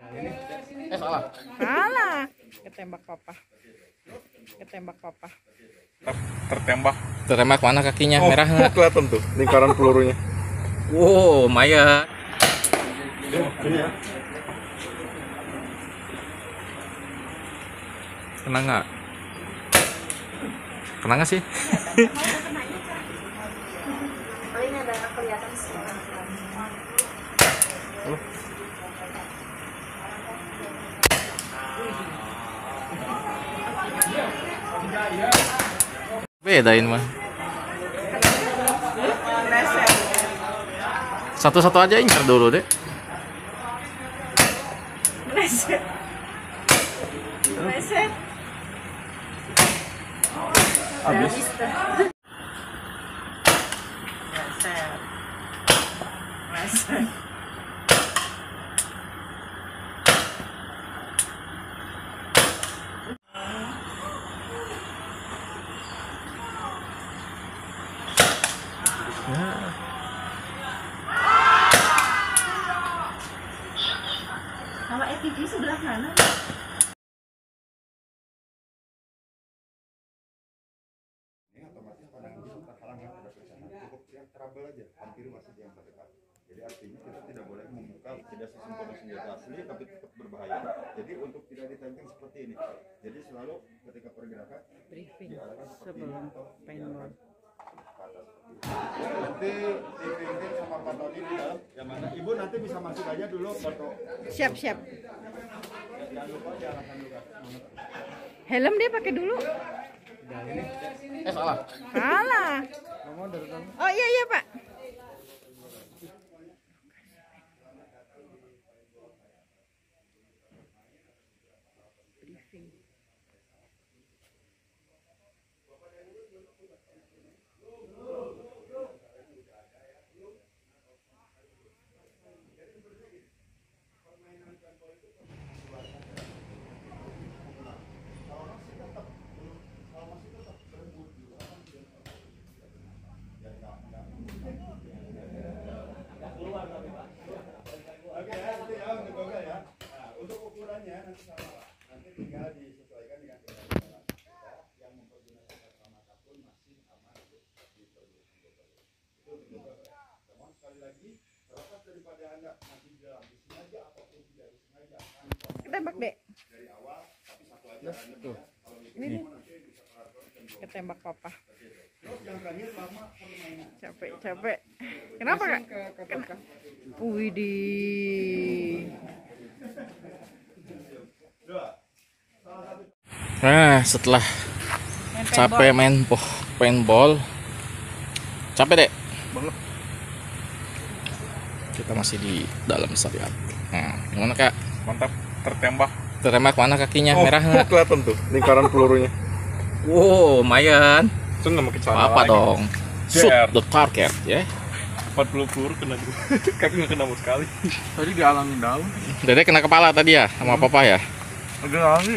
Eh salah. Salah. Ketembak papa. Ketembak papa. tertembak Tertembak mana kakinya? Oh, Merah nggak? kelihatan tuh lingkaran pelurunya Wow, Maya. ya Kena nggak? Kena nggak sih? Oh ini ada kelihatan sih. Bedain mah. Satu-satu aja incer dulu deh. Habis. Kalau FPG sebelah kanan. ini otomatis pandangan terhalang bersama cukup yang trouble aja hampir masih yang terdekat jadi artinya kita tidak boleh membuka tidak sesempurna senjata asli tapi tetap berbahaya. Jadi untuk tidak ditenteng seperti ini. Jadi selalu ketika pergerakan Briefing sebelum paintball. Nanti dipimpin sama Pak Tony di dalam yang mana ibu nanti bisa masuk aja dulu foto Siap siap. jangan lupa diarahkan juga Helm dia pakai dulu. Eh salah. Salah. Oh iya iya pak. Oke ya, nanti ya untuk Google ya. Nah, untuk ukurannya nanti sama Pak. Nanti tinggal disesuaikan dengan kendaraan kita yang mempergunakan kacamata pun masih aman untuk dipergunakan Google. Itu untuk Google. Namun sekali lagi, terlepas daripada anda masih di dalam disengaja ataupun tidak disengaja, Ketembak dek. dari awal, tapi satu aja anda. Kalau Ini dua. Ketembak papa. Capek capek. Kenapa kak? Kena. Widih. Dua. Nah, setelah Main capek main poh paintball. Capek deh. banget Kita masih di dalam stadion. Nah, gimana kak? mantap tertembak Tertembak mana kakinya? Oh, Merah nggak? kelihatan tuh lingkaran pelurunya Wow, lumayan. itu nggak pakai celana Apa lagi. dong? Shoot the target, ya. 40 peluru kena dulu kaki nggak kena sama sekali tadi dialangin daun Dede kena kepala tadi ya sama papa ya. agak lagi